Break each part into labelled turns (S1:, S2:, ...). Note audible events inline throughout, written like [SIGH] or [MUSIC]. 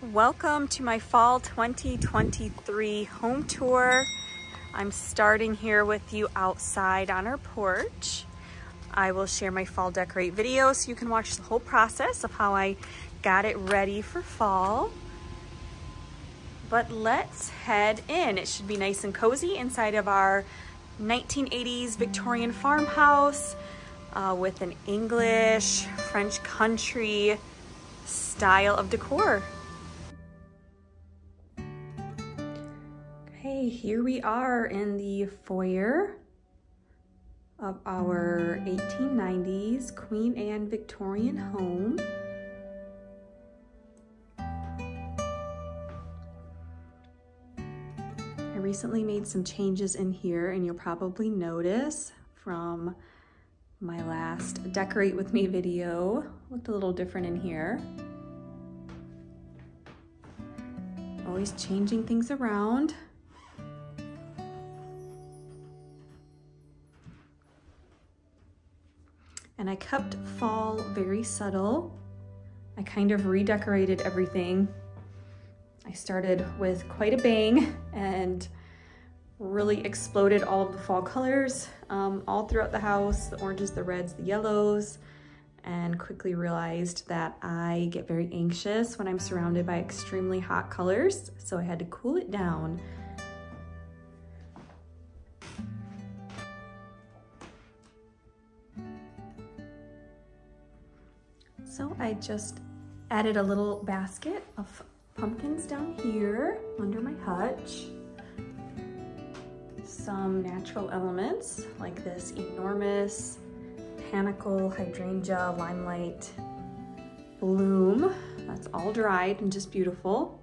S1: Welcome to my fall 2023 home tour. I'm starting here with you outside on our porch. I will share my fall decorate video so you can watch the whole process of how I got it ready for fall. But let's head in. It should be nice and cozy inside of our 1980s Victorian farmhouse uh, with an English, French country style of decor. Okay, here we are in the foyer of our 1890s Queen Anne Victorian home. I recently made some changes in here and you'll probably notice from my last decorate with me video. Looked a little different in here. Always changing things around. And I kept fall very subtle. I kind of redecorated everything. I started with quite a bang and really exploded all of the fall colors um, all throughout the house, the oranges, the reds, the yellows, and quickly realized that I get very anxious when I'm surrounded by extremely hot colors, so I had to cool it down. So I just added a little basket of pumpkins down here under my hutch some natural elements like this enormous panicle hydrangea limelight bloom. That's all dried and just beautiful.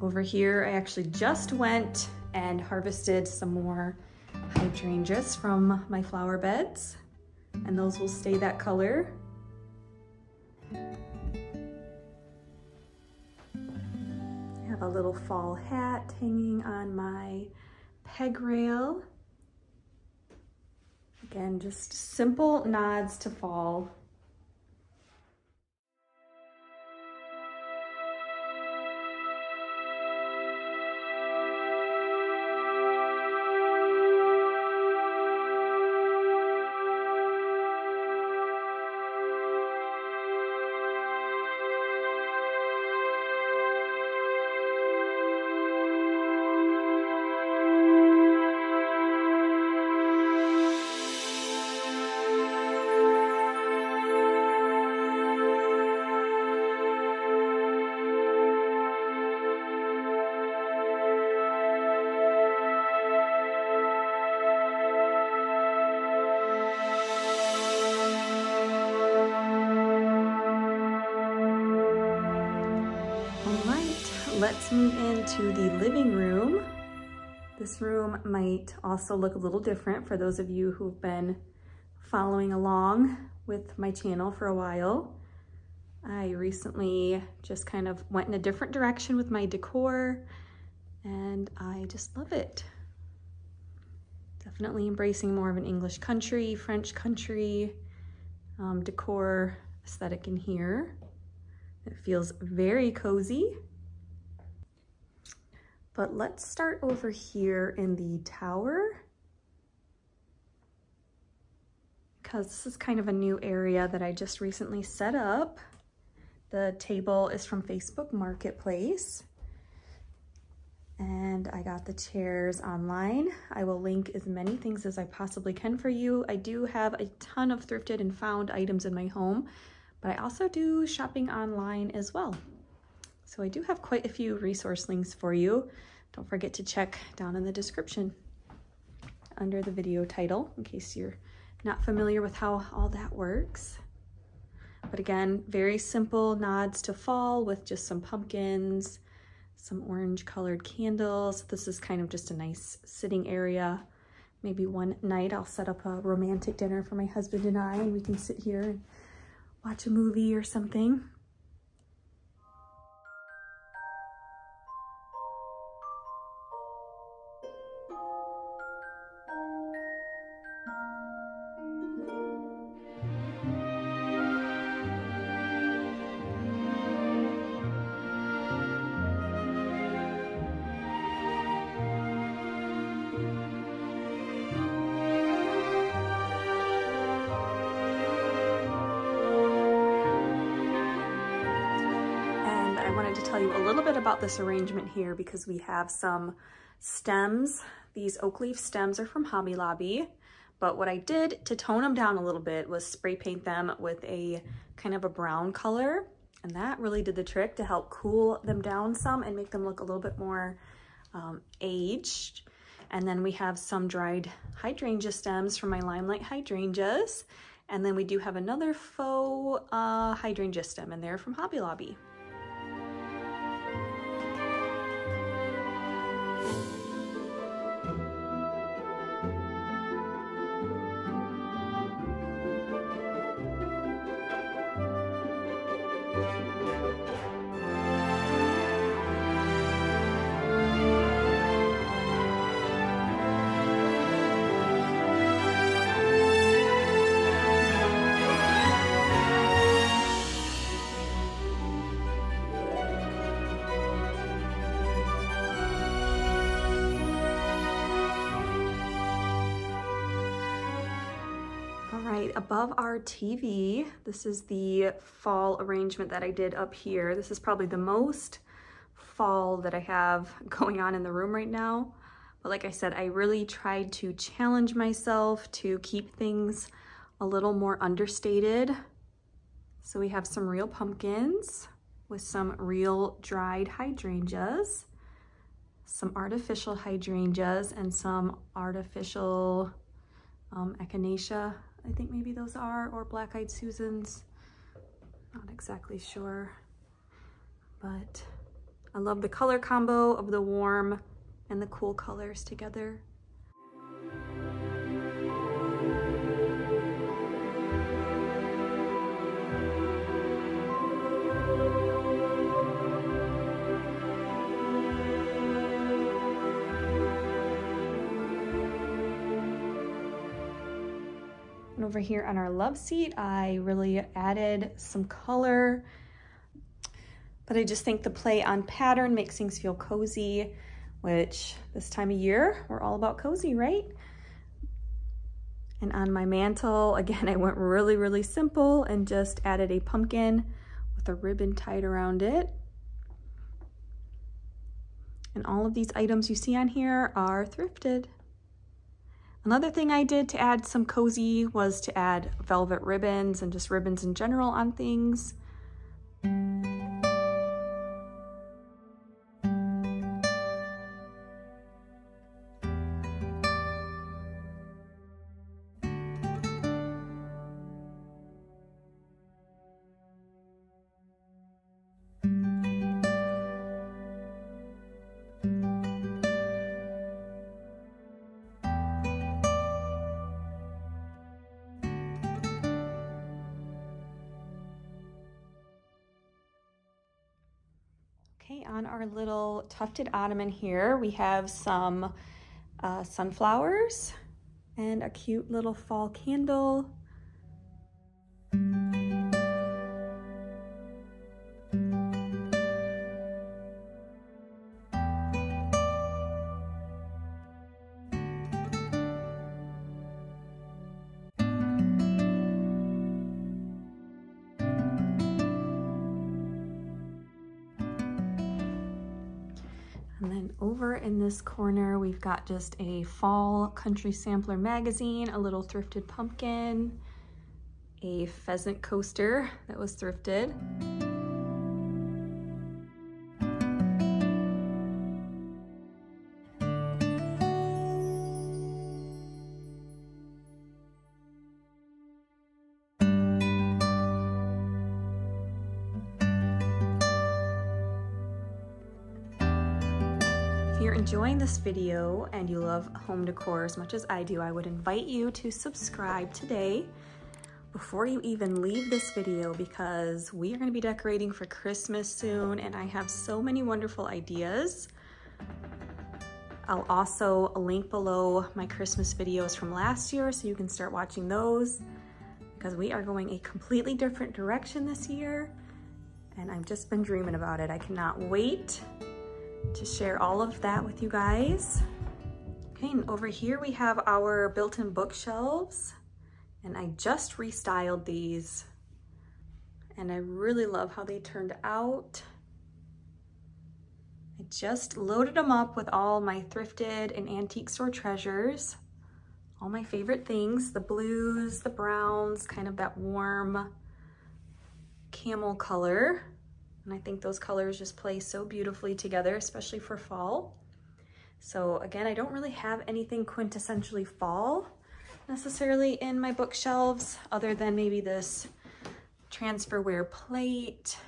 S1: Over here, I actually just went and harvested some more hydrangeas from my flower beds and those will stay that color. I have a little fall hat hanging on my peg rail. Again, just simple nods to fall. Also look a little different for those of you who've been following along with my channel for a while. I recently just kind of went in a different direction with my decor and I just love it. Definitely embracing more of an English country, French country um, decor aesthetic in here. It feels very cozy. But let's start over here in the tower because this is kind of a new area that I just recently set up. The table is from Facebook Marketplace and I got the chairs online. I will link as many things as I possibly can for you. I do have a ton of thrifted and found items in my home, but I also do shopping online as well. So I do have quite a few resource links for you. Don't forget to check down in the description under the video title in case you're not familiar with how all that works. But again, very simple nods to fall with just some pumpkins, some orange colored candles. This is kind of just a nice sitting area. Maybe one night I'll set up a romantic dinner for my husband and I and we can sit here and watch a movie or something. This arrangement here because we have some stems. These oak leaf stems are from Hobby Lobby, but what I did to tone them down a little bit was spray paint them with a kind of a brown color. And that really did the trick to help cool them down some and make them look a little bit more um, aged. And then we have some dried hydrangea stems from my Limelight hydrangeas. And then we do have another faux uh, hydrangea stem and they're from Hobby Lobby. Above our TV. This is the fall arrangement that I did up here. This is probably the most fall that I have [LAUGHS] going on in the room right now. But like I said, I really tried to challenge myself to keep things a little more understated. So we have some real pumpkins with some real dried hydrangeas, some artificial hydrangeas, and some artificial um, echinacea I think maybe those are, or Black-Eyed Susans. Not exactly sure, but I love the color combo of the warm and the cool colors together. And over here on our love seat, I really added some color, but I just think the play on pattern makes things feel cozy, which this time of year, we're all about cozy, right? And on my mantle, [LAUGHS] again, I went really, really simple and just added a pumpkin with a ribbon tied around it. And all of these items you see on here are thrifted. Another thing I did to add some cozy was to add velvet ribbons and just ribbons in general on things. Tufted ottoman here, we have some uh, sunflowers and a cute little fall candle. And then over in this corner, we've got just a fall country sampler magazine, a little thrifted pumpkin, a pheasant coaster that was thrifted. This video and you love home decor as much as I do, I would invite you to subscribe today before you even leave this video because we are gonna be decorating for Christmas soon and I have so many wonderful ideas. I'll also link below my Christmas videos from last year so you can start watching those because we are going a completely different direction this year and I've just been dreaming about it. I cannot wait to share all of that with you guys. Okay, and over here we have our built-in bookshelves and I just restyled these and I really love how they turned out. I just loaded them up with all my thrifted and antique store treasures. All my favorite things, the blues, the browns, kind of that warm camel color. And I think those colors just play so beautifully together, especially for fall. So again, I don't really have anything quintessentially fall necessarily in my bookshelves other than maybe this transferware plate.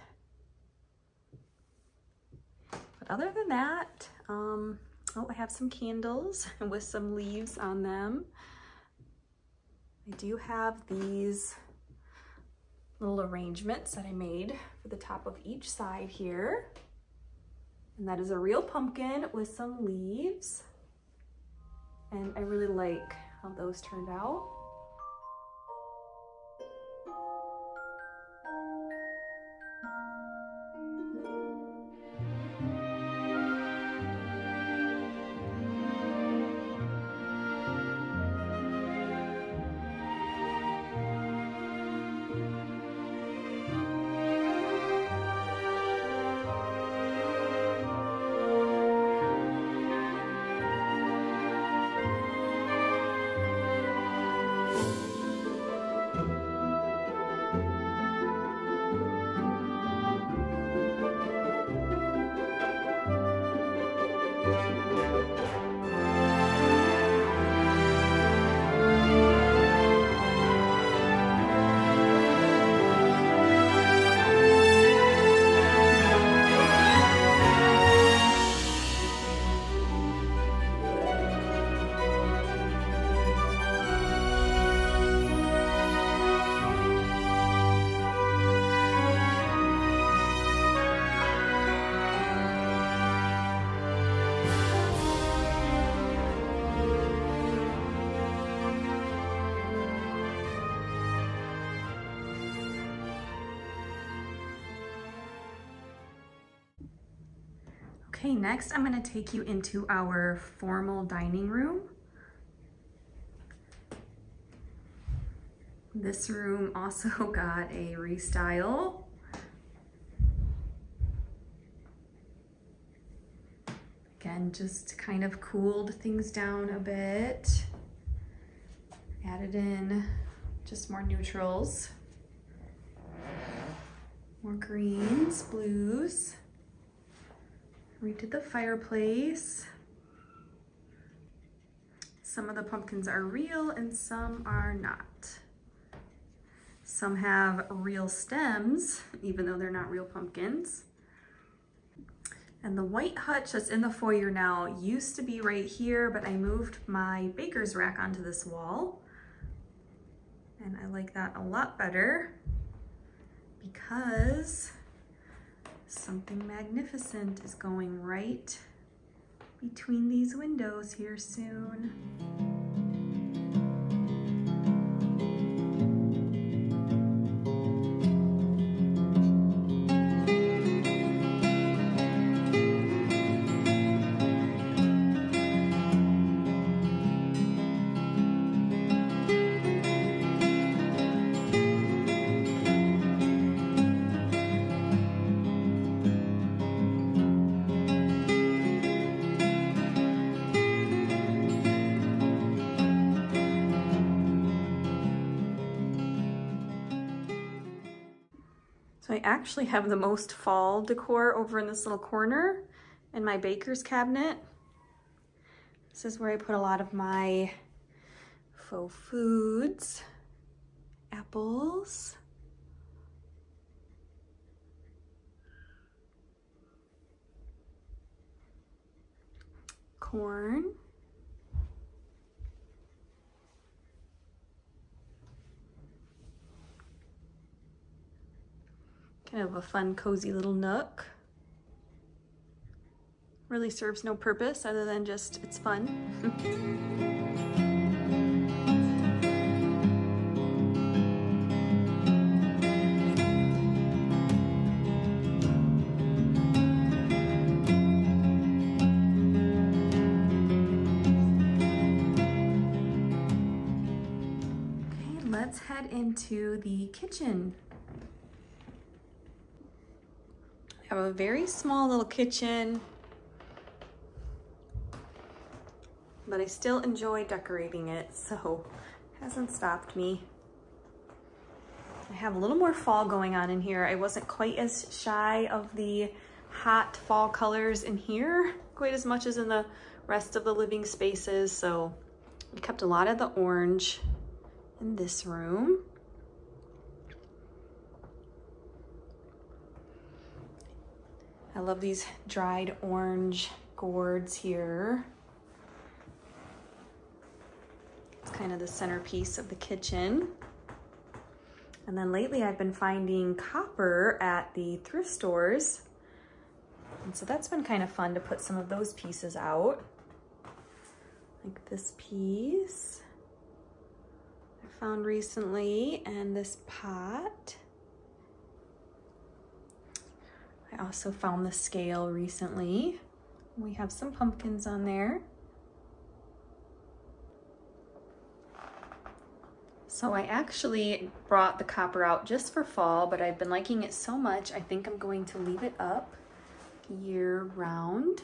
S1: But other than that, um, oh, I have some candles [LAUGHS] with some leaves on them. I do have these little arrangements that I made for the top of each side here. And that is a real pumpkin with some leaves. And I really like how those turned out. Next I'm gonna take you into our formal dining room. This room also [LAUGHS] got a restyle. Again, just kind of cooled things down a bit. Added in just more neutrals. More greens, blues redid the fireplace. Some of the pumpkins are real and some are not. Some have real stems, even though they're not real pumpkins. And the white hutch that's in the foyer now used to be right here, but I moved my baker's rack onto this wall. And I like that a lot better because Something magnificent is going right between these windows here soon. Actually have the most fall decor over in this little corner in my baker's cabinet. This is where I put a lot of my faux foods, apples, corn, Kind of a fun, cozy little nook. Really serves no purpose other than just it's fun. [LAUGHS] let's head into the kitchen have a very small little kitchen, but I still enjoy decorating it, so it hasn't stopped me. I have a little more fall going on in here. I wasn't quite as shy of the hot fall colors in here quite as much as in the rest of the living spaces. So I kept a lot of the orange in this room. I love these dried orange gourds here. It's kind of the centerpiece of the kitchen. And then lately I've been finding copper at the thrift stores. And so that's been kind of fun to put some of those pieces out. Like this piece I found recently and this pot. I also found the scale recently. We have some pumpkins on there. So I actually brought the copper out just for fall, but I've been liking it so much, I think I'm going to leave it up year round.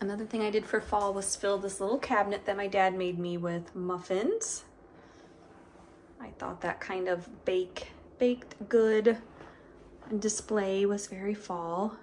S1: Another thing I did for fall was fill this little cabinet that my dad made me with muffins. I thought that kind of bake, baked good display was very fall.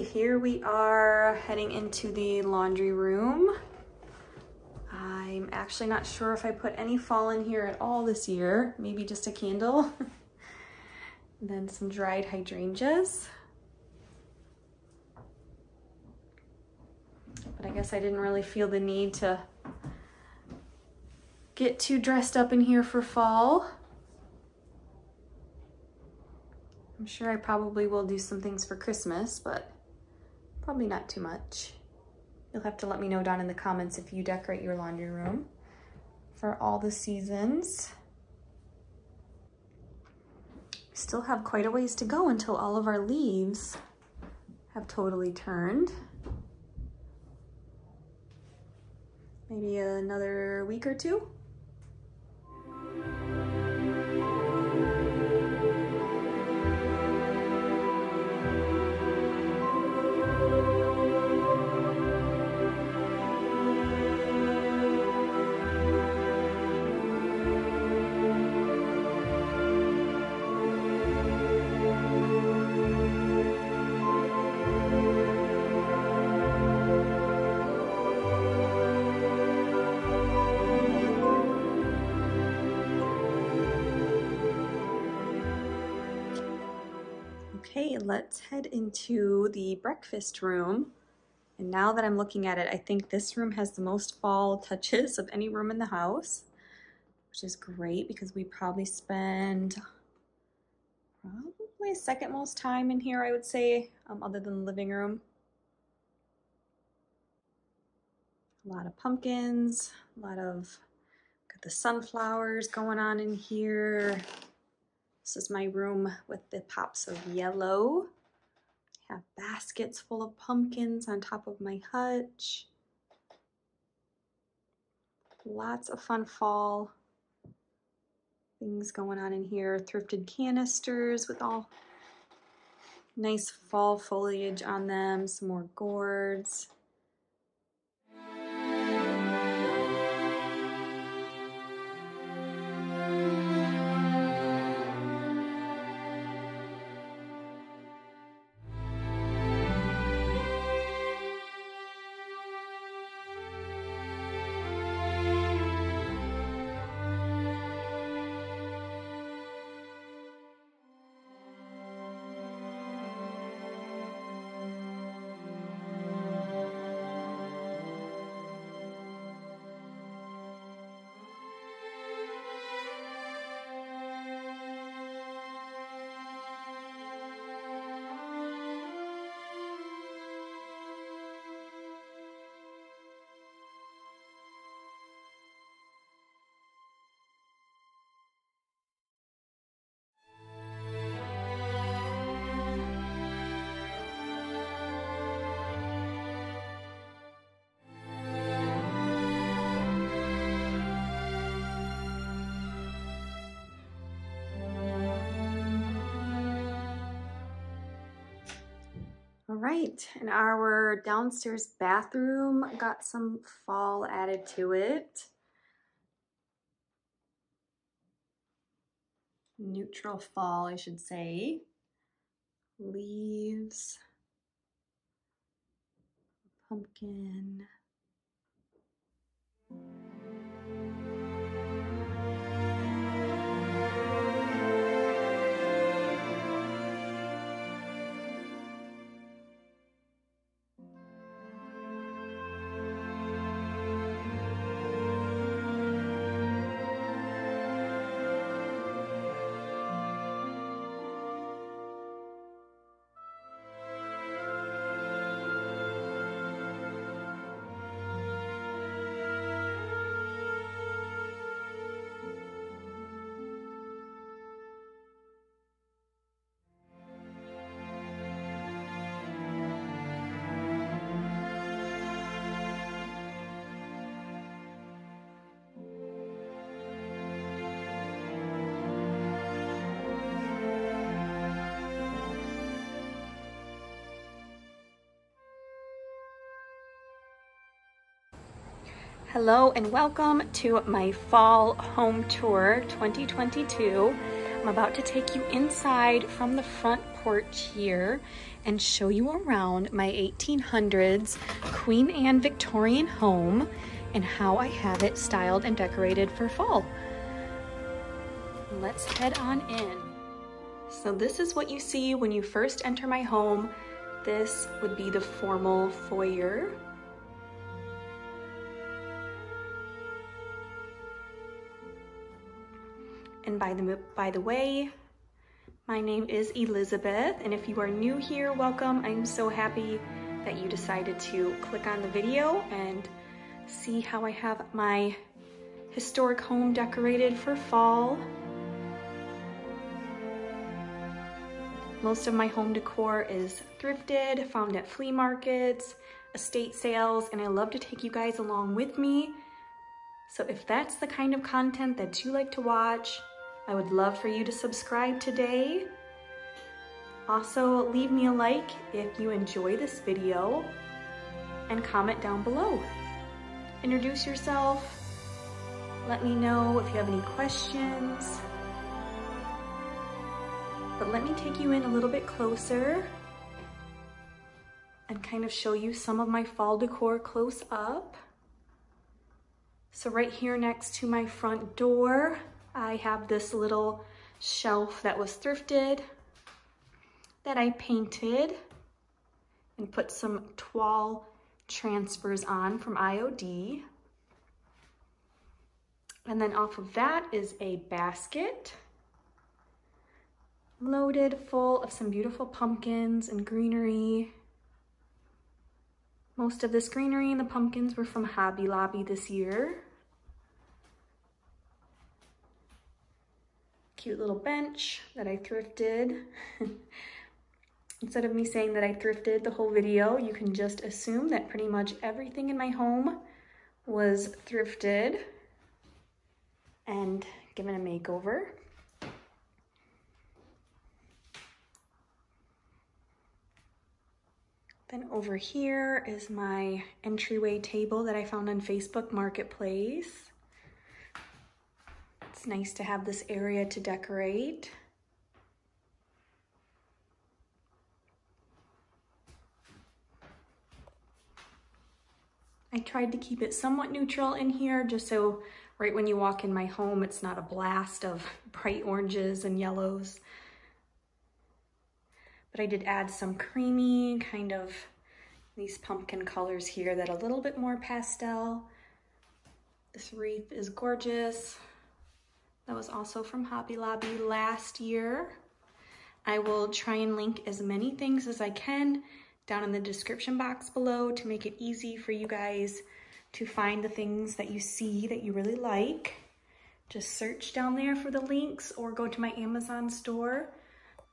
S1: Here we are heading into the laundry room. I'm actually not sure if I put any fall in here at all this year, maybe just a candle. [LAUGHS] then some dried hydrangeas. But I guess I didn't really feel the need to get too dressed up in here for fall. I'm sure I probably will do some things for Christmas, but Probably not too much. You'll have to let me know down in the comments if you decorate your laundry room for all the seasons. Still have quite a ways to go until all of our leaves have totally turned. Maybe another week or two. Let's head into the breakfast room. And now that I'm looking at it, I think this room has the most fall touches of any room in the house, which is great because we probably spend probably second most time in here, I would say, um, other than the living room. A lot of pumpkins, a lot of, got the sunflowers going on in here. This is my room with the pops of yellow. I have baskets full of pumpkins on top of my hutch. Lots of fun fall things going on in here. Thrifted canisters with all Nice fall foliage on them, some more gourds. Right, and our downstairs bathroom got some fall added to it. Neutral fall, I should say. Leaves, pumpkin. Hello and welcome to my fall home tour 2022. I'm about to take you inside from the front porch here and show you around my 1800s Queen Anne Victorian home and how I have it styled and decorated for fall. Let's head on in. So this is what you see when you first enter my home. This would be the formal foyer And by the, by the way, my name is Elizabeth, and if you are new here, welcome. I'm so happy that you decided to click on the video and see how I have my historic home decorated for fall. Most of my home decor is thrifted, found at flea markets, estate sales, and I love to take you guys along with me. So if that's the kind of content that you like to watch, I would love for you to subscribe today. Also, leave me a like if you enjoy this video and comment down below. Introduce yourself. Let me know if you have any questions. But let me take you in a little bit closer and kind of show you some of my fall decor close up. So right here next to my front door, I have this little shelf that was thrifted that I painted and put some toile transfers on from IOD. And then off of that is a basket loaded full of some beautiful pumpkins and greenery. Most of this greenery and the pumpkins were from Hobby Lobby this year. Cute little bench that I thrifted. [LAUGHS] Instead of me saying that I thrifted the whole video, you can just assume that pretty much everything in my home was thrifted and given a makeover. Then over here is my entryway table that I found on Facebook Marketplace. It's nice to have this area to decorate. I tried to keep it somewhat neutral in here just so right when you walk in my home, it's not a blast of [LAUGHS] bright oranges and yellows but I did add some creamy kind of these pumpkin colors here that a little bit more pastel. This wreath is gorgeous. That was also from Hobby Lobby last year. I will try and link as many things as I can down in the description box below to make it easy for you guys to find the things that you see that you really like. Just search down there for the links or go to my Amazon store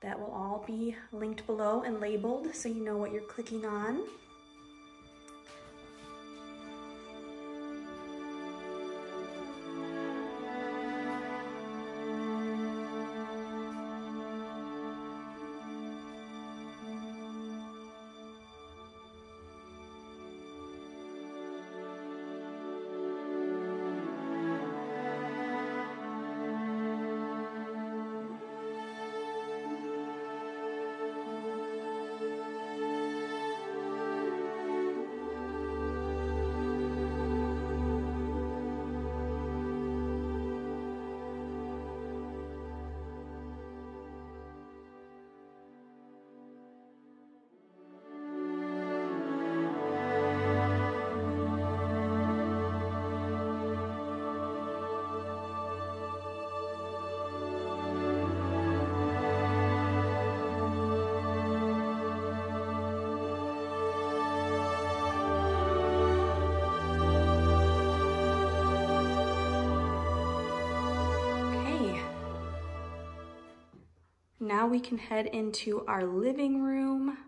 S1: that will all be linked below and labeled so you know what you're clicking on. Now we can head into our living room.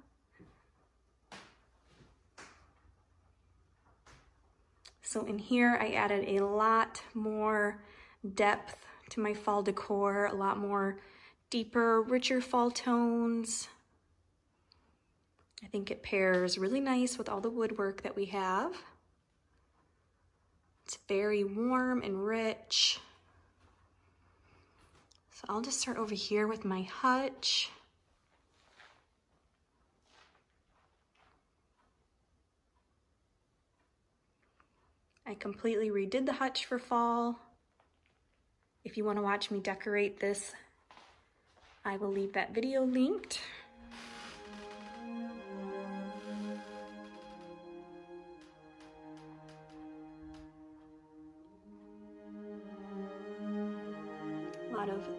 S1: So in here, I added a lot more depth to my fall decor, a lot more deeper, richer fall tones. I think it pairs really nice with all the woodwork that we have. It's very warm and rich. So I'll just start over here with my hutch. I completely redid the hutch for fall. If you want to watch me decorate this, I will leave that video linked.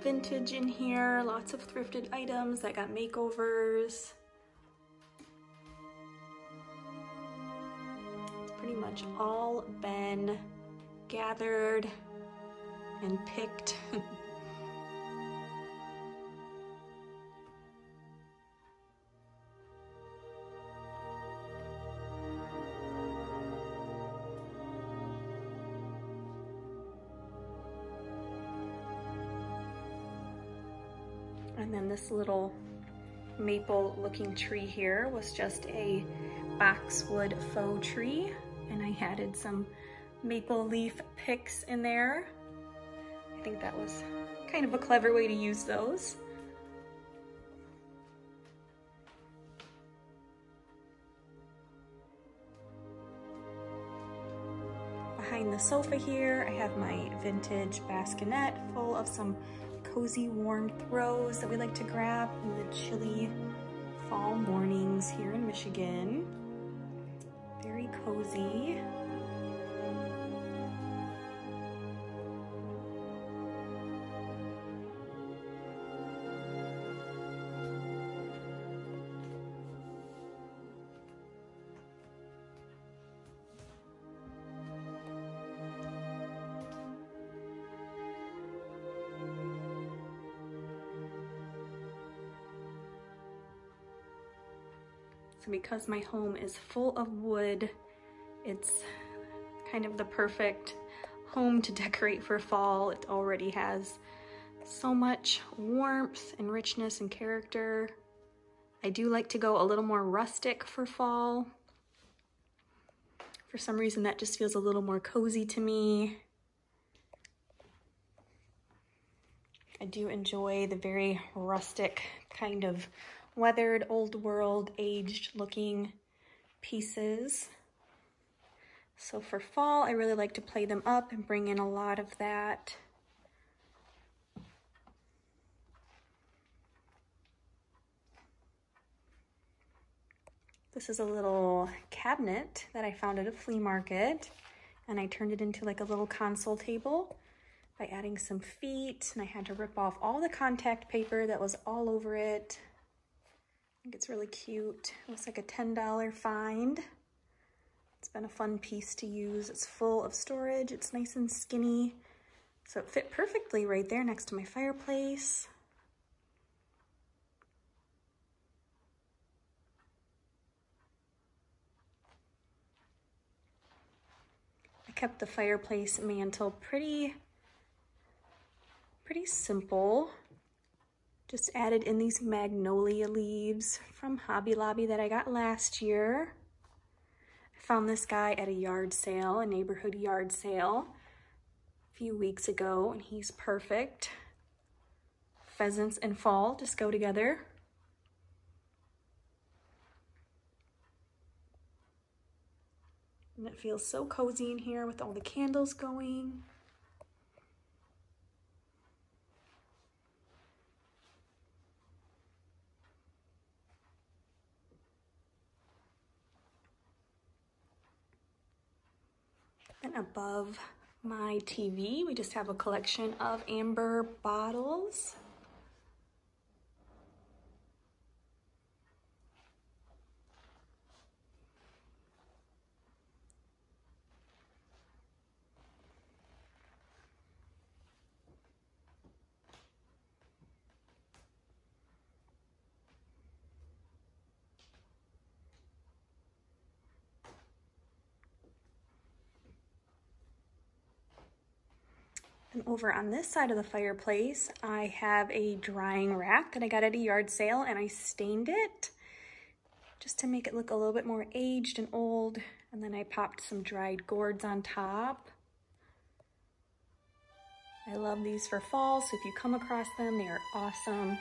S1: Vintage in here, lots of thrifted items that got makeovers. It's pretty much all been gathered and picked. [LAUGHS] And then this little maple looking tree here was just a boxwood faux tree. And I added some maple leaf picks in there. I think that was kind of a clever way to use those. Behind the sofa here, I have my vintage bassinet full of some cozy warm throws that we like to grab in the chilly fall mornings here in Michigan. Very cozy. Because my home is full of wood, it's kind of the perfect home to decorate for fall. It already has so much warmth and richness and character. I do like to go a little more rustic for fall. For some reason, that just feels a little more cozy to me. I do enjoy the very rustic kind of weathered, old world, aged looking pieces. So for fall, I really like to play them up and bring in a lot of that This is a little cabinet that I found at a flea market and I turned it into like a little console table by adding some feet and I had to rip off all the contact paper that was all over it. I think it's really cute. It was like a $10 find. It's been a fun piece to use. It's full of storage. It's nice and skinny. So it fit perfectly right there next to my fireplace. I kept the fireplace mantle pretty, pretty simple. Just added in these magnolia leaves from Hobby Lobby that I got last year. I found this guy at a yard sale, a neighborhood yard sale a few weeks ago, and he's perfect. Pheasants and fall just go together. And it feels so cozy in here with all the candles going. And above my TV, we just have a collection of amber bottles. And over on this side of the fireplace, I have a drying rack that I got at a yard sale and I stained it just to make it look a little bit more aged and old. And then I popped some dried gourds on top. I love these for fall, so if you come across them, they are awesome.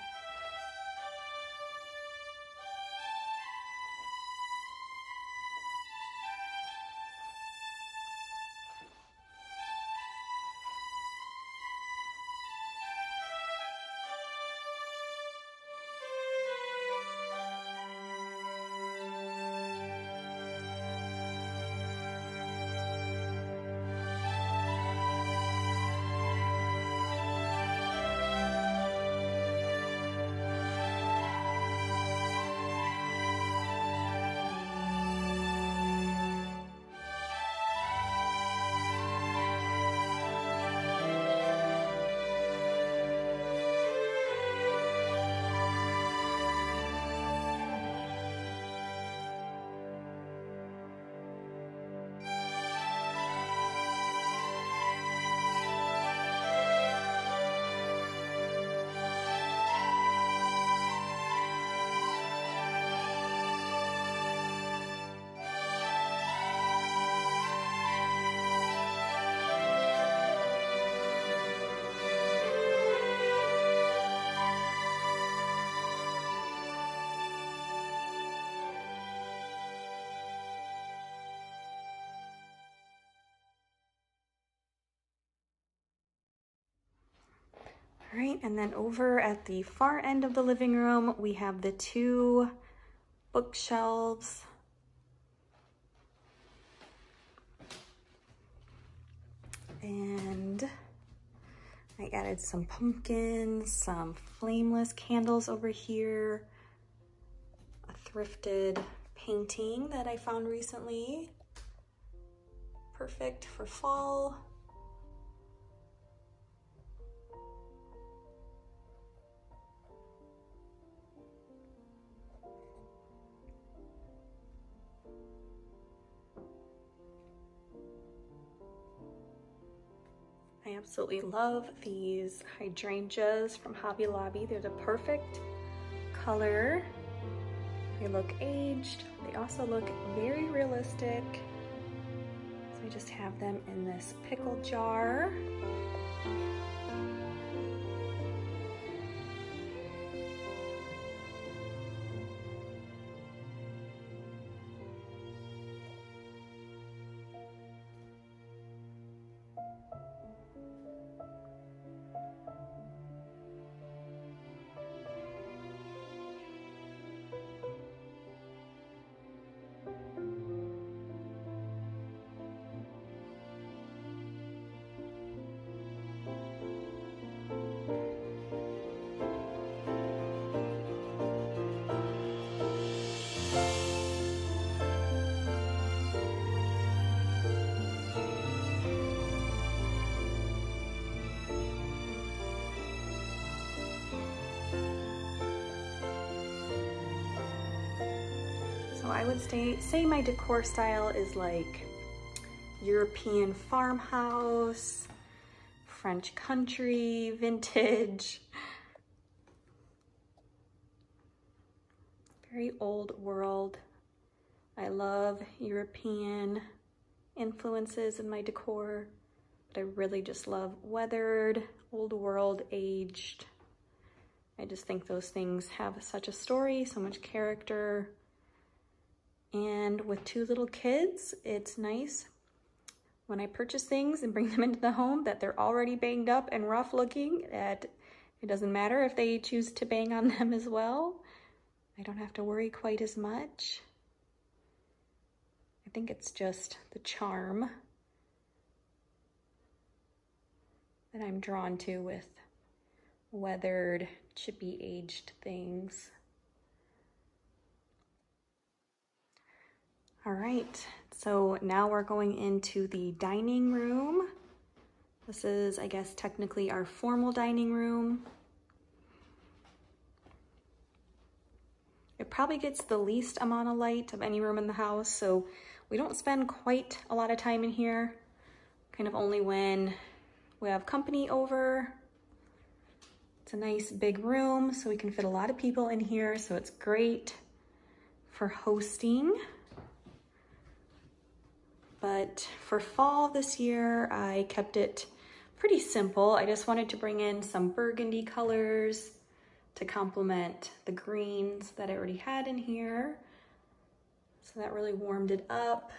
S1: All right, and then over at the far end of the living room, we have the two bookshelves. And I added some pumpkins, some flameless candles over here, a thrifted painting that I found recently. Perfect for fall. I absolutely love these hydrangeas from Hobby Lobby. They're the perfect color. They look aged. They also look very realistic. So I just have them in this pickle jar. I would say, say my decor style is like European farmhouse, French country, vintage, very old world. I love European influences in my decor, but I really just love weathered, old world, aged. I just think those things have such a story, so much character, and with two little kids, it's nice when I purchase things and bring [LAUGHS] them into the home that they're already banged up and rough looking, that it doesn't matter if they choose to bang on [LAUGHS] them as well. I don't have to worry quite as much. I think it's just the charm that I'm drawn to with weathered, chippy aged things. All right, so now we're going into the dining room. This is, I guess, technically our formal dining room. It probably gets the least amount of light of any room in the house, so we don't spend quite a lot of time in here, kind of only when we have company over. It's a nice big room, so we can fit a lot of people in here, so it's great for hosting. But for fall this year, I kept it pretty simple. I just wanted to bring in some burgundy colors to complement the greens that I already had in here. So that really warmed it up.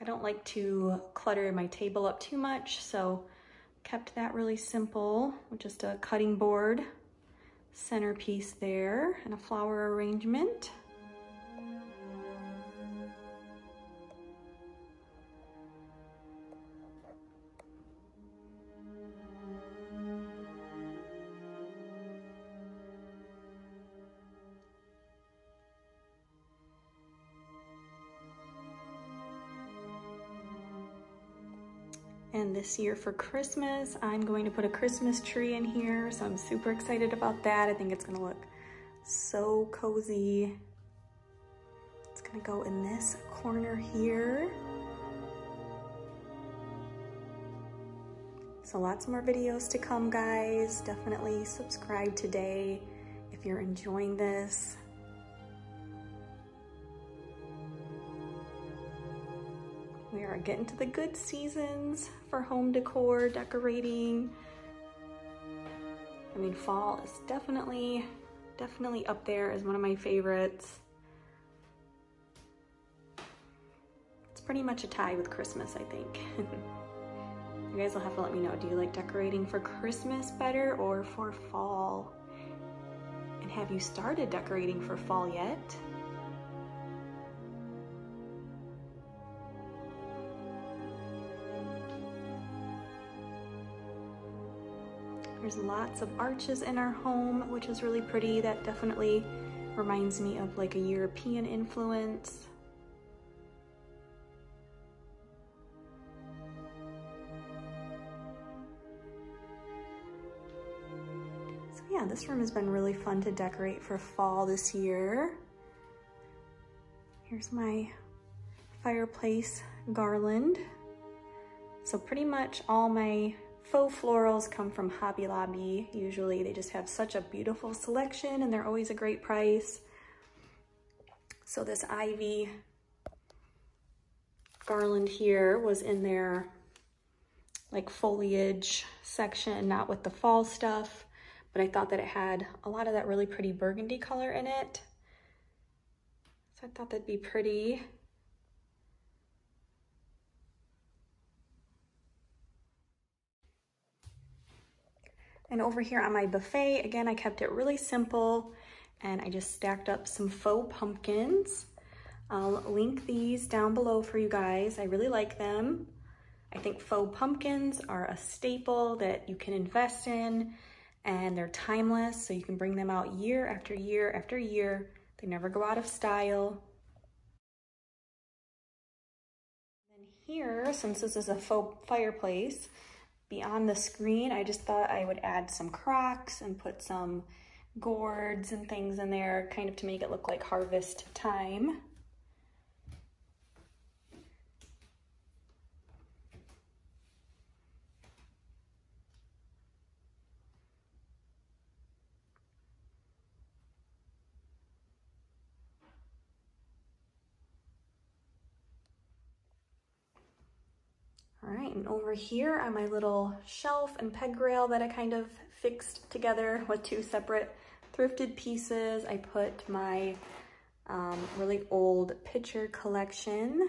S1: I don't like to clutter my table up too much, so kept that really simple with just a cutting board centerpiece there and a flower arrangement. This year for Christmas, I'm going to put a Christmas tree in here. So I'm super excited about that. I think it's gonna look so cozy. It's gonna go in this corner here. So lots more videos to come, guys. Definitely subscribe today if you're enjoying this. Are getting to the good seasons for home decor, decorating. I mean, fall is definitely, definitely up there as one of my favorites. It's pretty much a tie with Christmas, I think. [LAUGHS] you guys will have to let me know, do you like decorating for Christmas better or for fall? And have you started decorating for fall yet? There's lots of arches in our home, which is really pretty. That definitely reminds me of like a European influence. So yeah, this room has been really fun to decorate for fall this year. Here's my fireplace garland. So pretty much all my faux florals come from Hobby Lobby. Usually they just have such a beautiful selection and they're always a great price. So this ivy garland here was in their like foliage section, not with the fall stuff, but I thought that it had a lot of that really pretty burgundy color in it. So I thought that'd be pretty. And over here on my buffet, again, I kept it really simple and I just stacked up some faux pumpkins. I'll link these down below for you guys. I really like them. I think faux pumpkins are a staple that you can invest in and they're timeless, so you can bring them out year after year after year. They never go out of style. And here, since this is a faux fireplace, beyond the screen, I just thought I would add some crocks and put some gourds and things in there, kind of to make it look like harvest time. Right, and over here on my little shelf and peg rail that I kind of fixed together with two separate thrifted pieces, I put my um, really old picture collection.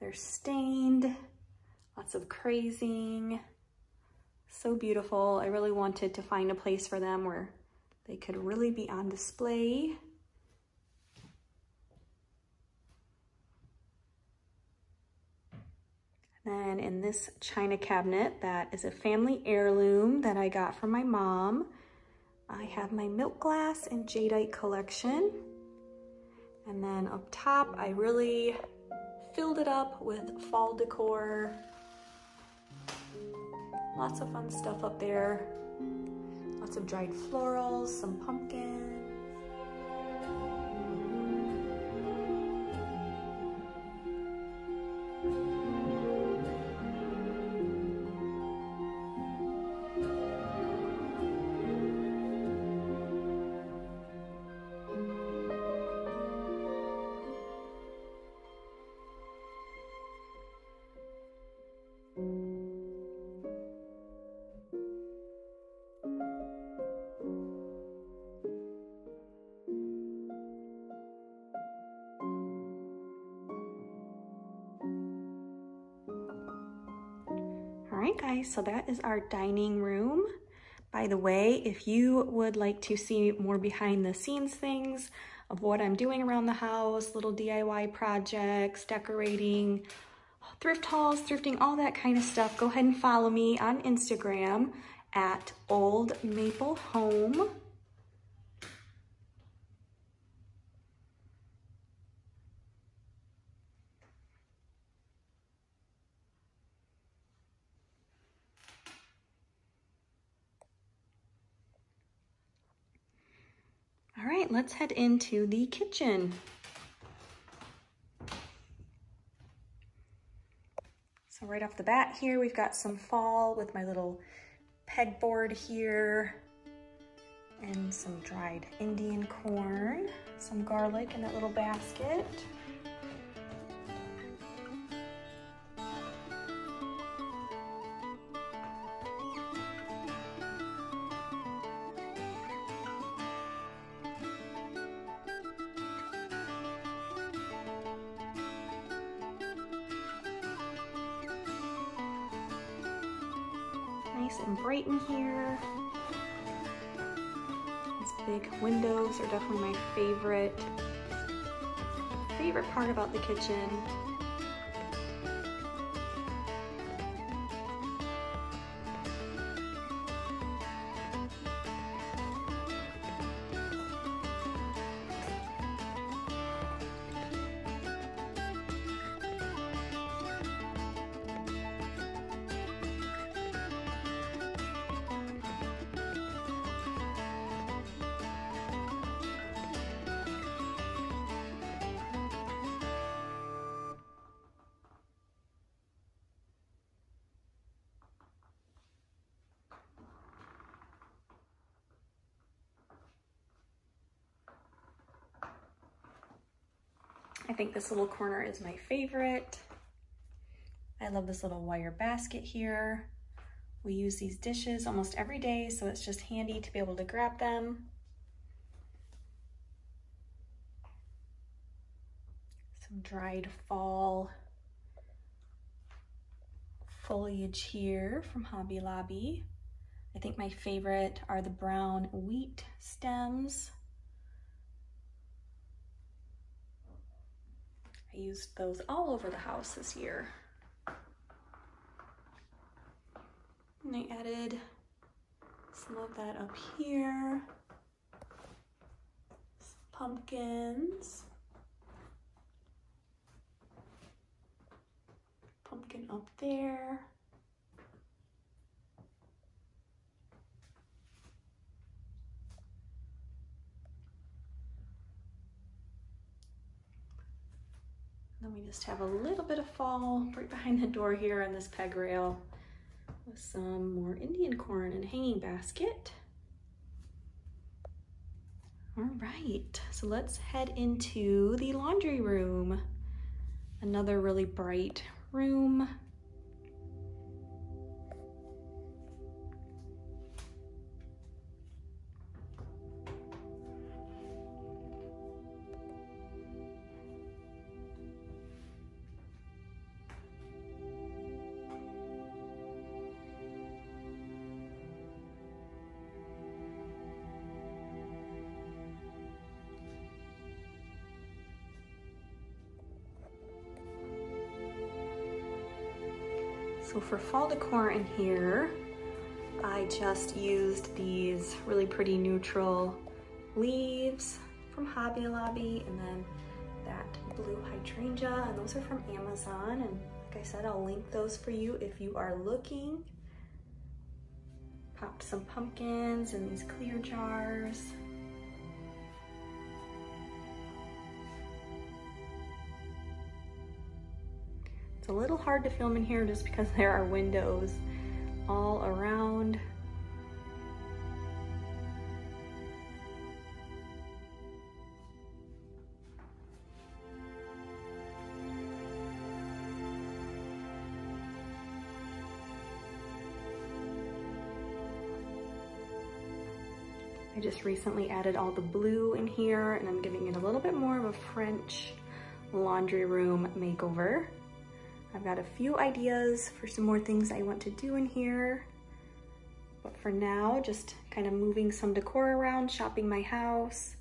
S1: They're stained, lots of crazing, so beautiful. I really wanted to find a place for them where they could really be on display. Then in this china cabinet, that is a family heirloom that I got from my mom. I have my milk glass and jadeite collection. And then up top, I really filled it up with fall decor. Lots of fun stuff up there. Lots of dried florals, some pumpkins. So that is our dining room. By the way, if you would like to see more behind the scenes things of what I'm doing around the house, little DIY projects, decorating, thrift hauls, thrifting, all that kind of stuff, go ahead and follow me on Instagram at Old Maple Home. All right, let's head into the kitchen. So right off the bat here, we've got some fall with my little pegboard here and some dried Indian corn, some garlic in that little basket. About the kitchen. I think this little corner is my favorite. I love this little wire basket here. We use these dishes almost every day, so it's just handy to be able to grab them. Some dried fall foliage here from Hobby Lobby. I think my favorite are the brown wheat stems. I used those all over the house this year. And I added some of that up here. Some pumpkins. Pumpkin up there. Then we just have a little bit of fall right behind the door here on this peg rail with some more Indian corn and hanging basket. All right, so let's head into the laundry room. Another really bright room. For fall decor in here, I just used these really pretty neutral leaves from Hobby Lobby and then that blue hydrangea and those are from Amazon and like I said I'll link those for you if you are looking. Popped some pumpkins in these clear jars. Hard to film in here just because [LAUGHS] there are windows all around. I just recently added all the blue in here and I'm giving it a little bit more of a French laundry room makeover. I've got a few ideas for some more things I want to do in here. But for now, just kind of moving some decor around, shopping my house.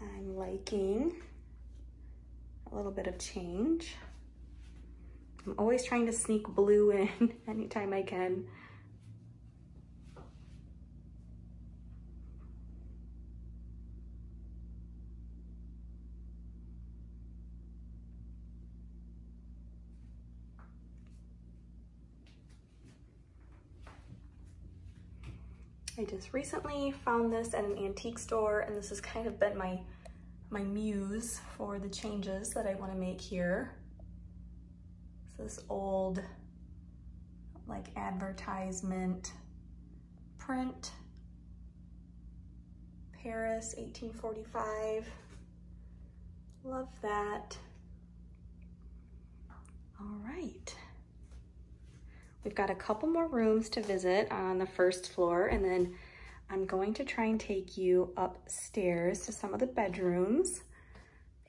S1: I'm liking a little bit of change. I'm always trying to sneak blue in [LAUGHS] anytime I can. I just recently found this at an antique store and this has kind of been my, my muse for the changes that I wanna make here. It's this old like advertisement print, Paris, 1845. Love that. All right. We've got a couple more rooms to visit on the first floor and then I'm going to try and take you upstairs to some of the bedrooms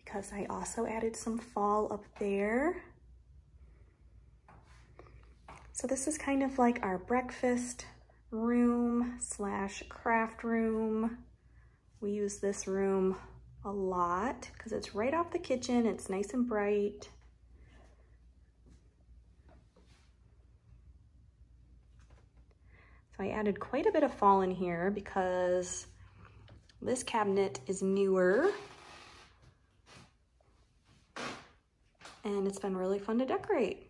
S1: because I also added some fall up there. So this is kind of like our breakfast room slash craft room. We use this room a lot because it's right off the kitchen. It's nice and bright. So I added quite a bit of fall in here because this cabinet is newer and it's been really fun to decorate.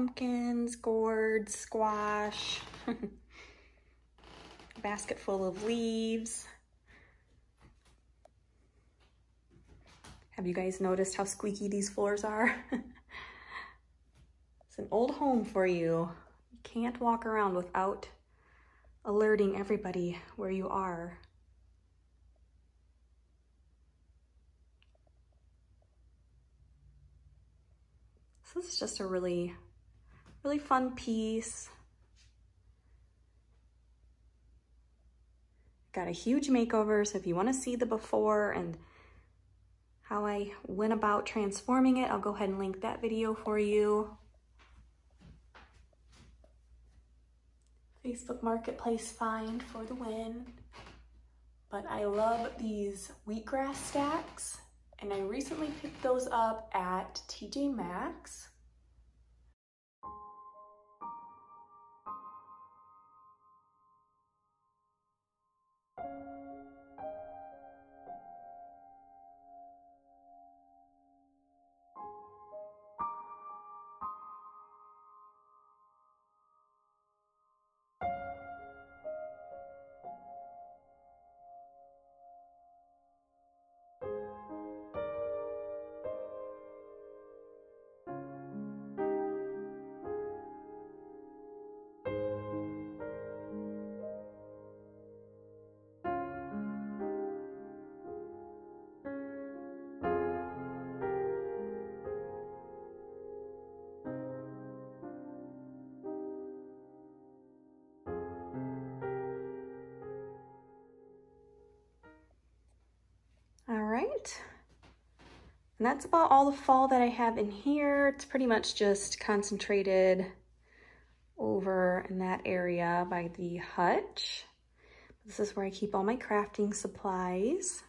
S1: Pumpkins, gourds, squash, [LAUGHS] basket full of leaves. Have you guys noticed how squeaky these floors are? [LAUGHS] it's an old home for you. You can't walk around without alerting everybody where you are. So this is just a really, really fun piece. Got a huge makeover, so if you want to see the before and how I went about transforming it, I'll go ahead and link that video for you. Facebook Marketplace find for the win. But I love these wheatgrass stacks and I recently picked those up at TJ Maxx. Right. And that's about all the fall that I have in here. It's pretty much just concentrated over in that area by the hutch. This is where I keep all my crafting supplies.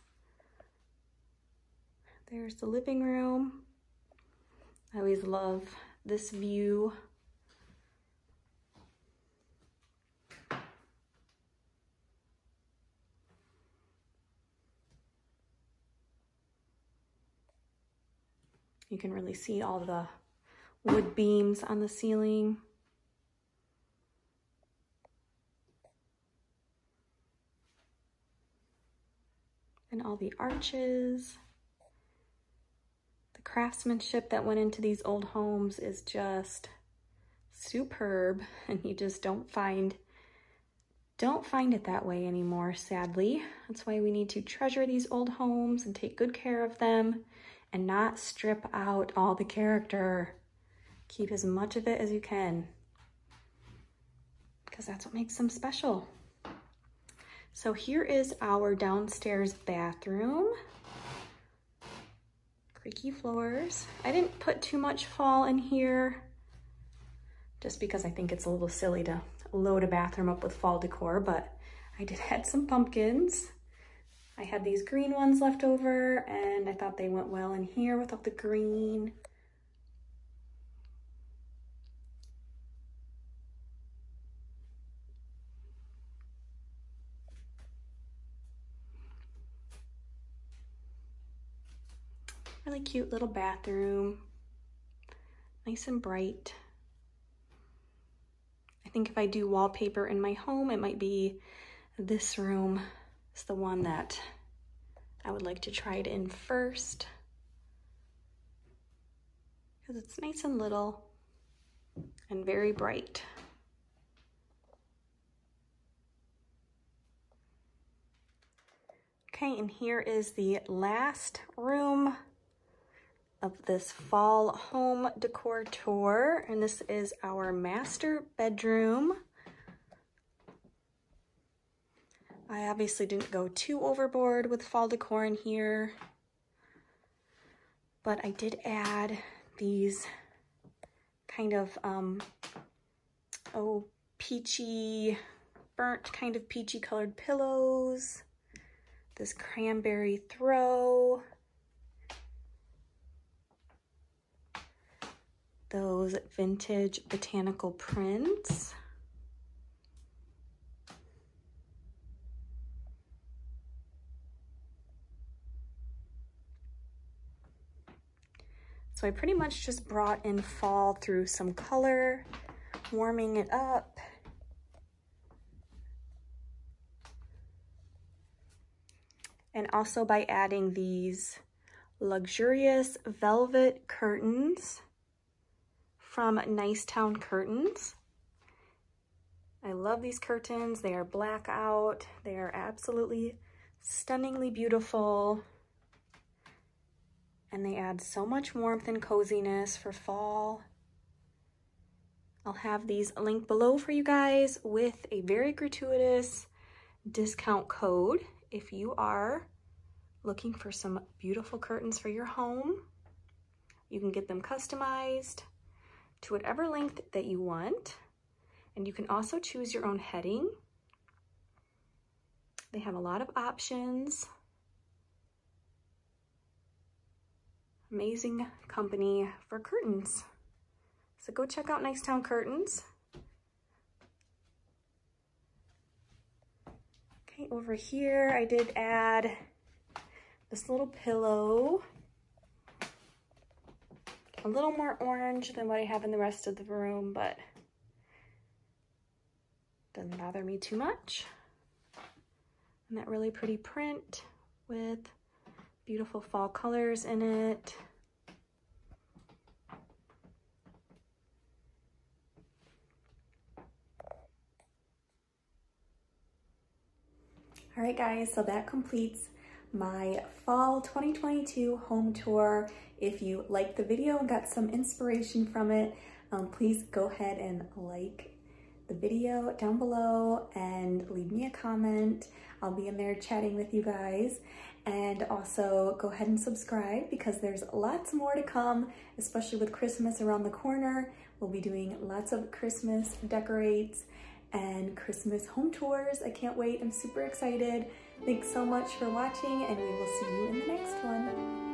S1: There's the living room. I always love this view You can really see all the wood beams on the ceiling. And all the arches. The craftsmanship that went into these old homes is just superb [LAUGHS] and you just don't find don't find it that way anymore, sadly. That's why we need to treasure these old homes and take good care of them and not strip out all the character. Keep as much of it as you can because that's what makes them special. So here is our downstairs bathroom. Creaky floors. I didn't put too much fall in here just because I think it's a little silly to load a bathroom up with fall decor, but I did [LAUGHS] add some pumpkins. I had these green ones left over and I thought they went well in here with all the green. Really cute little bathroom. Nice and bright. I think if I do wallpaper in my home, it might be this room the one that I would like to try it in first because it's nice and little and very bright. Okay, and here is the last room of this fall home decor tour, and this is our master bedroom. I obviously didn't go too overboard with fall decor in here, but I did add these kind of, um, oh, peachy, burnt kind of peachy colored pillows, this cranberry throw, those vintage botanical prints, So I pretty much just brought in fall through some color, warming it up. And also by adding these luxurious velvet curtains from Nicetown Curtains. I love these curtains. They are blackout. They are absolutely stunningly beautiful. And they add so much warmth and coziness for fall. I'll have these linked below for you guys with a very gratuitous discount code if you are looking for some beautiful curtains for your home. You can get them customized to whatever length that you want. And you can also choose your own heading. They have a lot of options. Amazing company for curtains. So go check out Nicetown Curtains. Okay, over here I did add this little pillow. A little more orange than what I have in the rest of the room, but doesn't bother me too much. And that really pretty print with beautiful fall colors in it. All right, guys, so that completes my fall 2022 home tour. If you liked the video and got some inspiration from it, um, please go ahead and like the video down below and leave me a comment. I'll be in there chatting with you guys. And also go ahead and subscribe because there's lots more to come, especially with Christmas around the corner. We'll be doing lots of Christmas decorates and Christmas home tours. I can't wait. I'm super excited. Thanks so much for watching and we will see you in the next one.